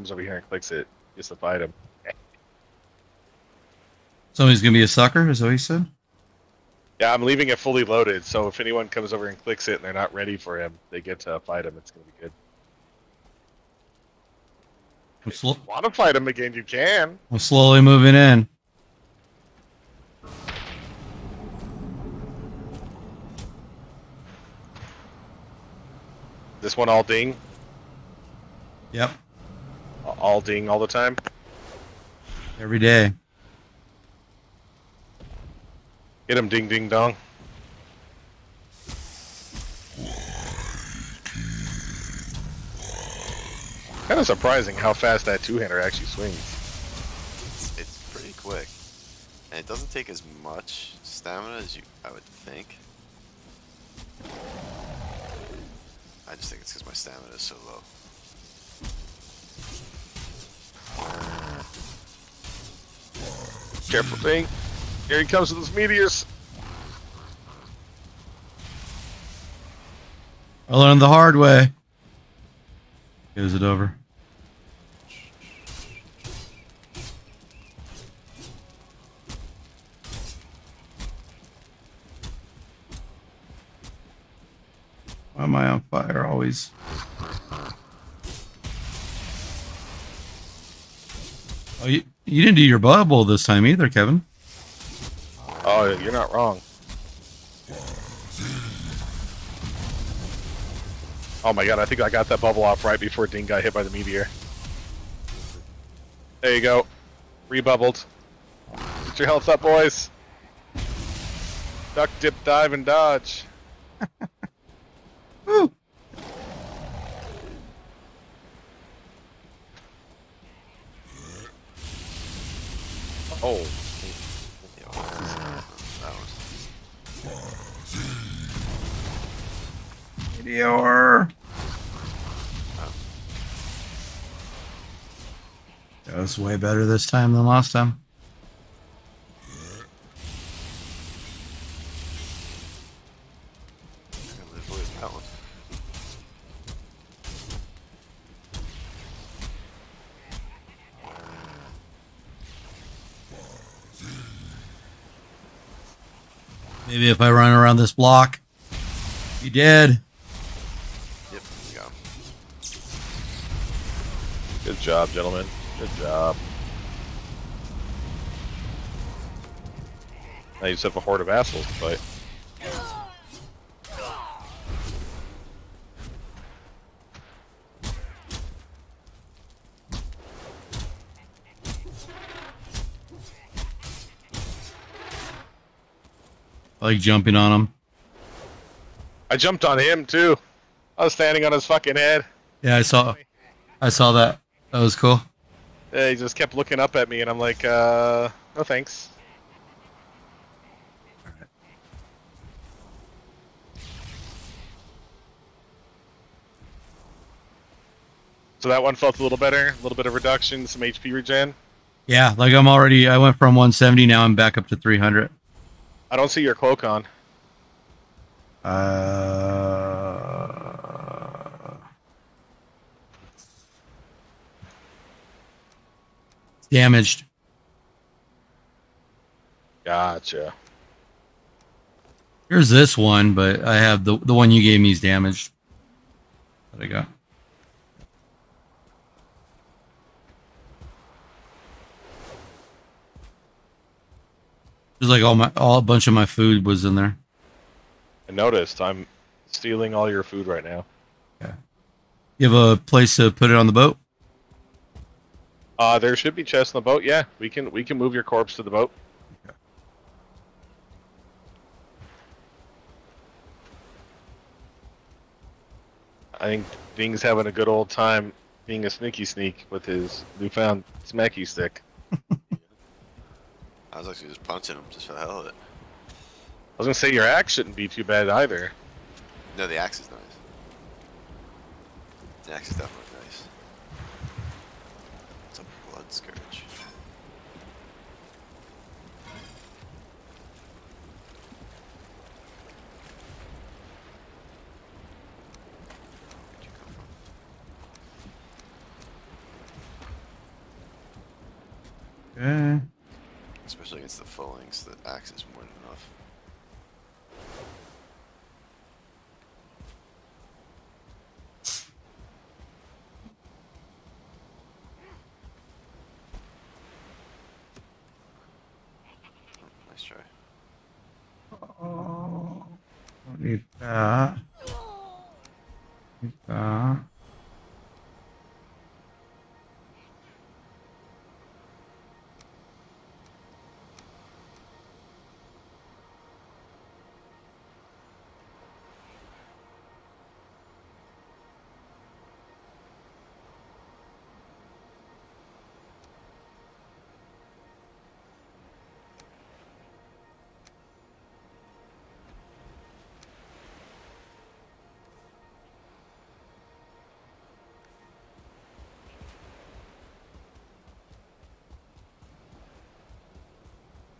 comes over here and clicks it, just to fight him. Somebody's gonna be a sucker. Is that what you said? Yeah, I'm leaving it fully loaded, so if anyone comes over and clicks it and they're not ready for him, they get to fight him. It's gonna be good. I'm, sl- Want to fight him again? You can. I'm slowly moving in. This one all ding, Yep. All ding all the time. Every day. Get him, ding ding dong. Kind of surprising how fast that two-hander actually swings. It's, it's pretty quick. And it doesn't take as much stamina as you I would think. I just think it's because my stamina is so low. Careful, thing. Here he comes with his meteors. I learned the hard way. Is it over? Why am I on fire always? Oh, you, you didn't do your bubble this time either, Kevin. Oh, you're not wrong. Oh my god, I think I got that bubble off right before Ding got hit by the meteor. There you go. Rebubbled. Get your health up, boys. Duck, dip, dive, and dodge. Woo. Meteor. That was way better this time than last time. Maybe if I run around this block. You dead. Good job, gentlemen. Good job. Now you just have a horde of assholes to fight. I like jumping on them. I jumped on him too. I was standing on his fucking head. Yeah, I saw. I saw that. That was cool. Yeah, he just kept looking up at me, and I'm like, uh, no thanks. So that one felt a little better, a little bit of reduction, some HP regen. Yeah, like I'm already. I went from 170. Now I'm back up to 300. I don't see your cloak on. Uh, damaged. Gotcha. Here's this one, but I have the the one you gave me is damaged. That I got. There's like all my all a bunch of my food was in there. I noticed. I'm stealing all your food right now. Yeah. You have a place to put it on the boat? Uh, there should be chests in the boat. Yeah, we can we can move your corpse to the boat. I think Ding's having a good old time being a sneaky sneak with his newfound smacky stick. I was actually just punching him just for the hell of it. I was gonna say your axe shouldn't be too bad either. No, the axe is nice. The axe is definitely nice. It's a blood scourge. Where'd you come from? Okay. Especially against the links, the axe is more than enough. Oh, Nice try. Oh, don't need that. Need that.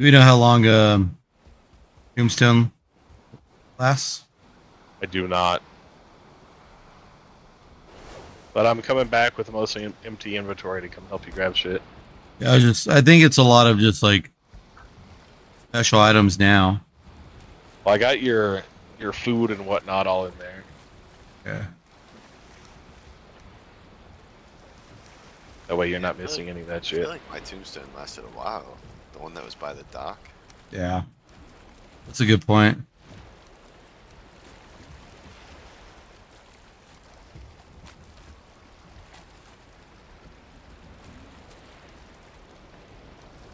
Do we know how long um, Tombstone lasts? I do not. But I'm coming back with mostly em- empty inventory to come help you grab shit. Yeah, I just I think it's a lot of just like special items now. Well, I got your your food and whatnot all in there. Yeah. That way you're not missing any of that shit. I shit. feel like my tombstone lasted a while. The one that was by the dock. Yeah. That's a good point.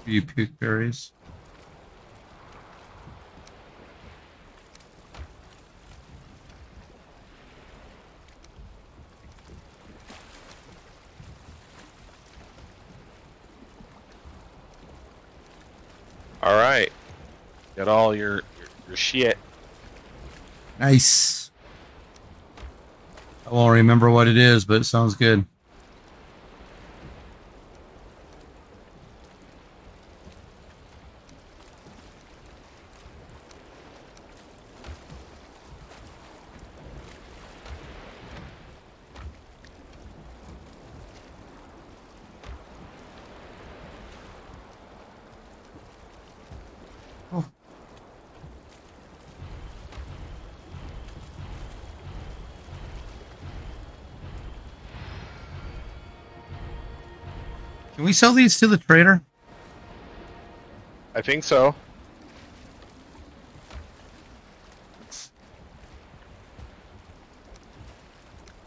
You puke berries. All right, got all your your, your shit. Nice. I won't remember what it is, but it sounds good. Can we sell these to the trader? I think so.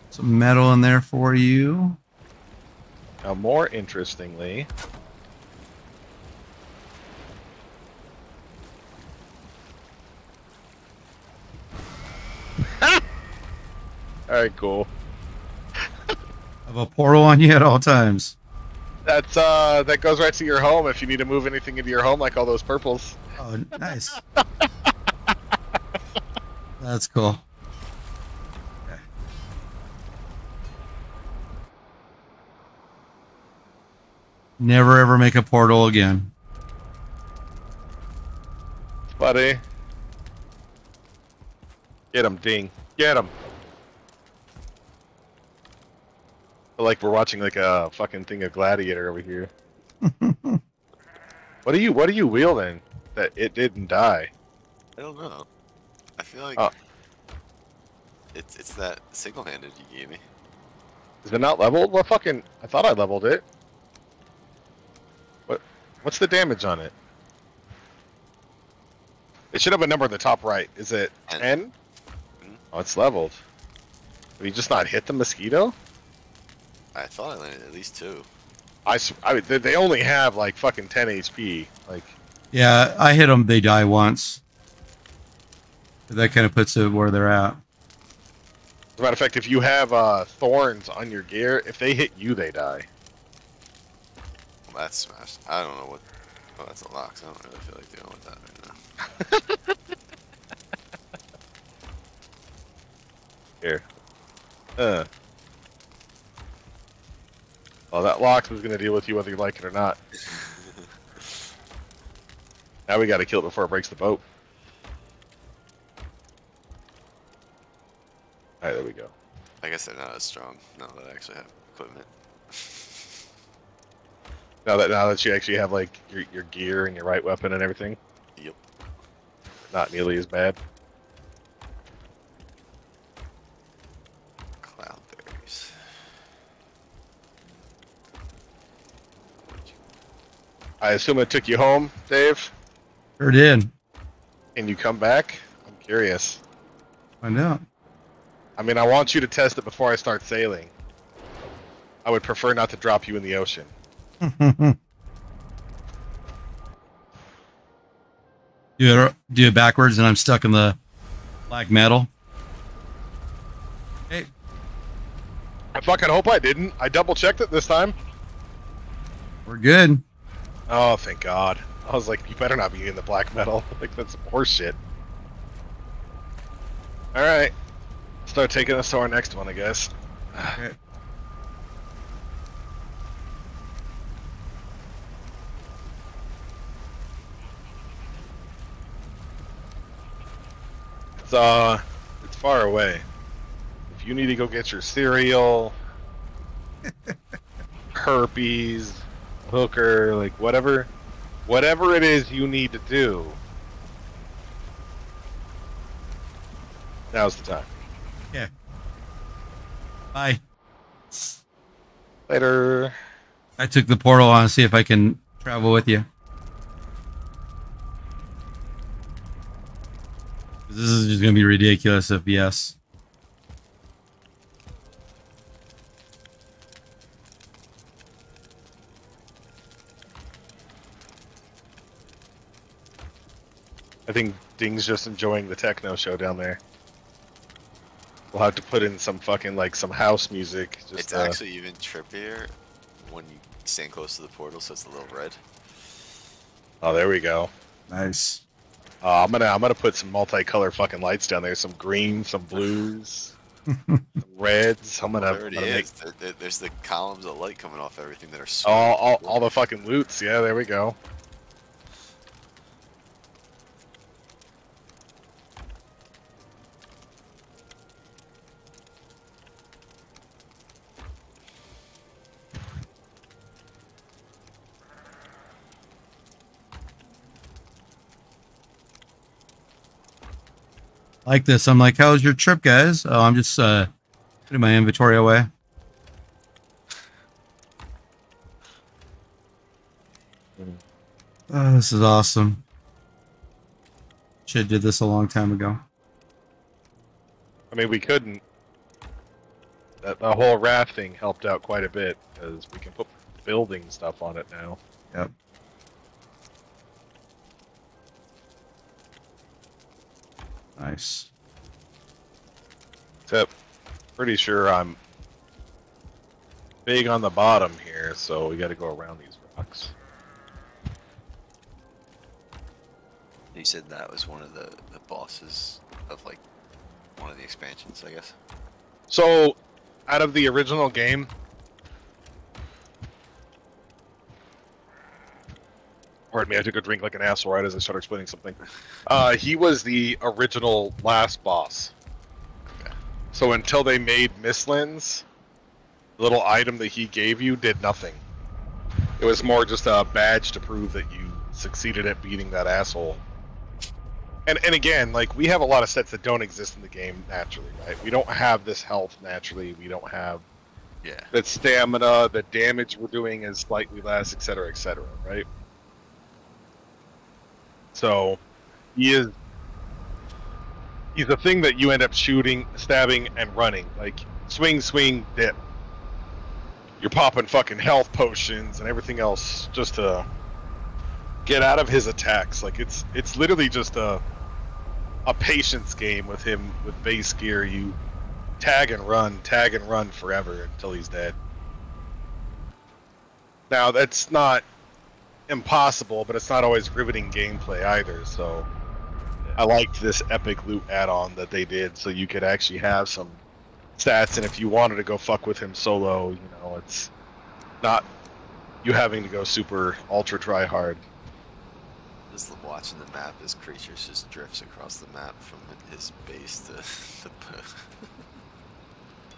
Some metal in there for you. Now, more interestingly, all right, cool. Have a portal on you at all times. That's uh, that goes right to your home if you need to move anything into your home, like all those purples. Oh, nice. That's cool. Okay. Never ever make a portal again. buddy. Get him, Ding. Get him. Like we're watching like a fucking thing of Gladiator over here. what are you? What are you wielding? That it didn't die. I don't know. I feel like Oh. it's it's that single-handed you gave me. Is it not leveled? Well, fucking. I thought I leveled it. What? What's the damage on it? It should have a number in the top right. Is it Ten. 10? Mhm. Oh, it's leveled. Have you just not hit the mosquito? I thought I landed at least two. I mean, they- they only have like fucking 10 HP. Like, Yeah, I hit them. They die once. That kind of puts it where they're at. as a matter of fact, if you have uh, thorns on your gear, if they hit you, they die. Well, that's smashed. I don't know what. Oh, that's a lock. So I don't really feel like dealing with that right now. Here. Uh. Well, that going to deal with you whether you like it or not. Now we got to kill it before it breaks the boat. Alright, there we go. I guess they're not as strong now that I actually have equipment. Now that now that you actually have like your your gear and your right weapon and everything, Yep. not nearly as bad. I assume it took you home, Dave, Sure did. and you come back. I'm curious. Find out. I mean, I want you to test it before I start sailing. I would prefer not to drop you in the ocean. do it do it backwards and I'm stuck in the black metal. Hey, I fucking hope I didn't. I double checked it this time. we're good. Oh, thank God. I was like, you better not be in the black metal. like, that's horseshit. Alright. Start taking us to our next one, I guess. Okay. It's, uh, it's far away. If you need to go get your cereal, herpes, hooker, like whatever, whatever it is you need to do, now's the time. Yeah. Bye. Later. I took the portal on to see if I can travel with you. This is just gonna be ridiculous if yes. I think Ding's just enjoying the techno show down there. We'll have to put in some fucking like some house music. Just It's uh, actually even trippier when you stand close to the portal, so it's a little red. oh, there we go. Nice. Uh, I'm gonna I'm gonna put some multicolor fucking lights down there. Some green, some blues, some reds. I'm gonna, there I'm it gonna is. There- there- there's the columns of light coming off everything that are. all, all all the fucking loots. Yeah, there we go. Like this. I'm like, "How's your trip, guys? Oh, I'm just uh putting my inventory away. Oh, this is awesome. Should have did this a long time ago. I mean, we couldn't. That the whole raft thing helped out quite a bit because we can put building stuff on it now. Yep. Nice. Except, pretty sure I'm big on the bottom here, so we got to go around these rocks. You said that was one of the, the bosses of like one of the expansions, I guess. So, out of the original game, me, I took a drink like an asshole right as I started explaining something. Uh, he was the original last boss. Okay. So until they made Mistlands, the little item that he gave you did nothing. It was more just a badge to prove that you succeeded at beating that asshole. And and again, like we have a lot of sets that don't exist in the game naturally, right? We don't have this health naturally. We don't have Yeah. that stamina, the damage we're doing is slightly less, et cetera, et cetera, right? So he is he's a thing that you end up shooting, stabbing, and running. Like swing, swing, dip. You're popping fucking health potions and everything else just to get out of his attacks. Like it's it's literally just a a patience game with him with base gear. You tag and run, tag and run forever until he's dead. Now that's not impossible, but it's not always riveting gameplay either. So I liked this epic loot add-on that they did, so you could actually have some stats, and if you wanted to go fuck with him solo, you know, it's not you having to go super ultra try hard. Just watching the map as creatures just drifts across the map from his base to the.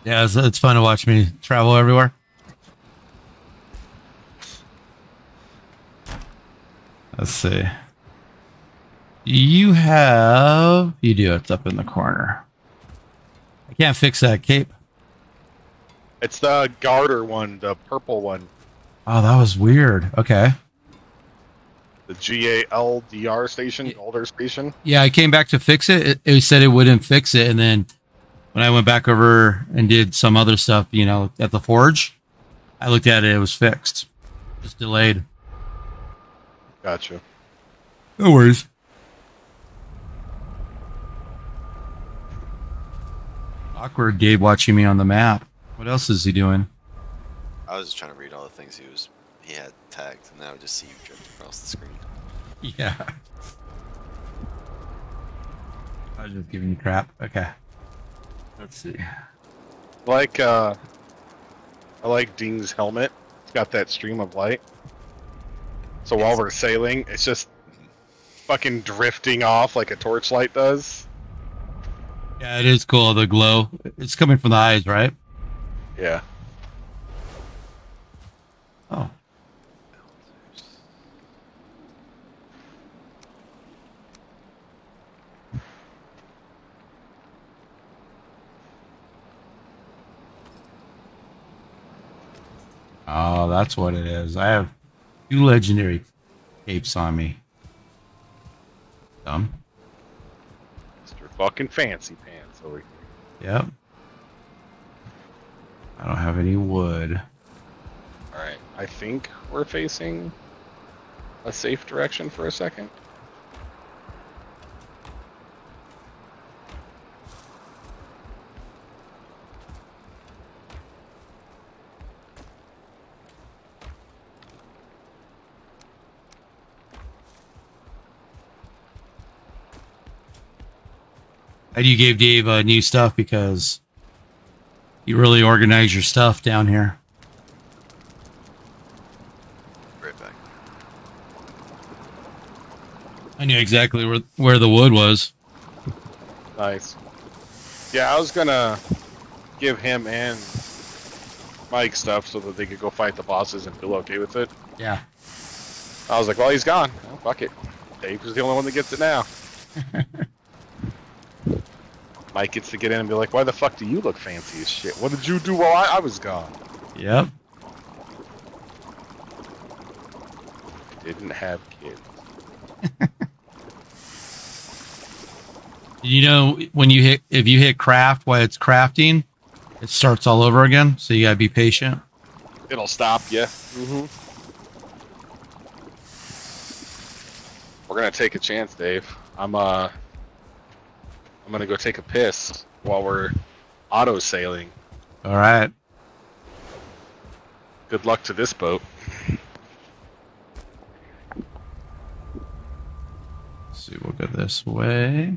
Yeah, it's, it's fun to watch me travel everywhere. Let's see. You have. You do. It's up in the corner. I can't fix that cape. It's the garter one, the purple one, Oh, that was weird. Okay. the GALDR station, Galdr station. Yeah, I came back to fix it. it. It said it wouldn't fix it, and then when I went back over and did some other stuff, you know, at the forge, I looked at it. It was fixed. Just delayed. Gotcha. No worries. Awkward Gabe watching me on the map. What else is he doing? I was just trying to read all the things he was he had tagged, and now I just see you drift across the screen. Yeah. I was just giving you crap. Okay. Let's see. Like, uh, I like Ding's helmet. It's got that stream of light. So while we're sailing, it's just fucking drifting off like a torchlight does. Yeah, it is cool. The glow. It's coming from the eyes, right? Yeah. Oh. Oh, that's what it is. I have two legendary capes on me. Dumb. Mr. Fucking fancy pants over here. Yep. I don't have any wood. Alright, I think we're facing a safe direction for a second. And you gave Dave uh, new stuff because you really organize your stuff down here. Right back. I knew exactly where where the wood was. Nice. Yeah, I was gonna give him and Mike stuff so that they could go fight the bosses and feel okay with it. Yeah. I was like, well, he's gone. Fuck it. Dave is the only one that gets it now. Mike gets to get in and be like, why the fuck do you look fancy as shit? What did you do while I, I was gone? Yep. Didn't have kids. You know when you hit if you hit craft while it's crafting, it starts all over again. So you gotta be patient. It'll stop you. Mm-hmm. We're gonna take a chance, Dave. I'm uh, I'm gonna go take a piss while we're auto sailing. All right. Good luck to this boat. Let's see, we'll go this way.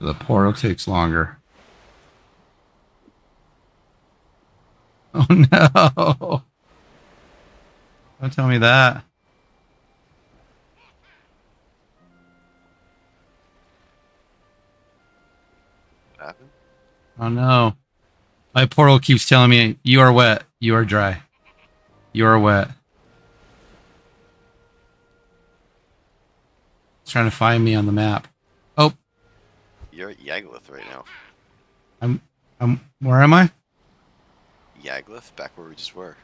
The portal takes longer. Oh no. Don't tell me that. What happened? Oh no. My portal keeps telling me you are wet, you are dry. You are wet. It's trying to find me on the map. You're at Yagluth right now. I'm I'm where am I? Yagluth back where we just were.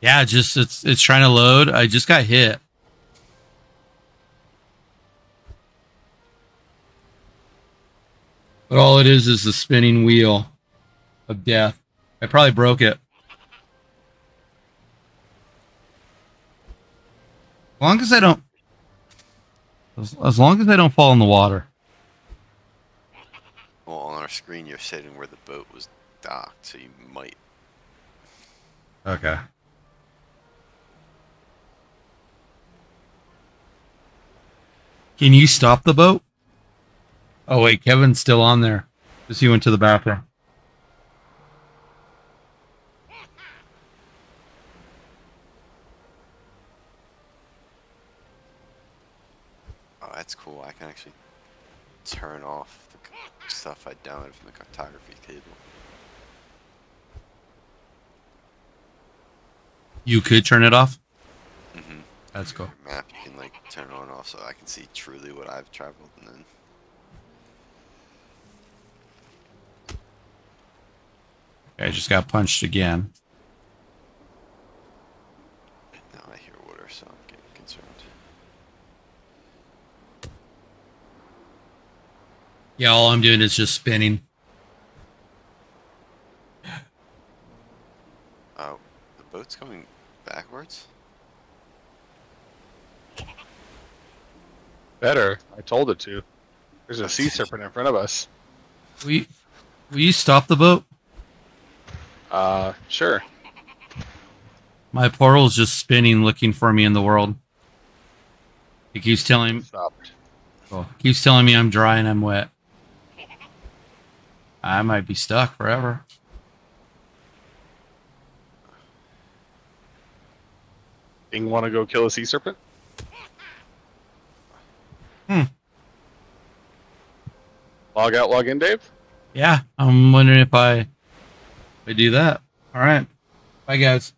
Yeah, just it's it's trying to load. I just got hit. But all it is is the spinning wheel of death. I probably broke it. As long as I don't as, as long as I don't fall in the water. Well, on our screen, you're sitting where the boat was docked, so you might. Okay. Can you stop the boat? Oh wait, Kevin's still on there. Just he went to the bathroom. Oh, that's cool. I can actually turn off the stuff I downloaded from the cartography table. You could turn it off. Mm-hmm. That's cool. Map, you can like turn it on and off, so I can see truly what I've traveled, and then I just got punched again. now I hear water, so I'm getting concerned. Yeah, all I'm doing is just spinning. Oh, the boat's going backwards. Better. I told it to. There's a sea serpent in front of us. Will you, will you stop the boat? Uh, sure. My portal's just spinning, looking for me in the world. It keeps telling Stopped. oh, it keeps telling me I'm dry and I'm wet. I might be stuck forever. Bing want to go kill a sea serpent? Hmm. Log out, log in, Dave? Yeah, I'm wondering if I if I do that. All right. Bye guys.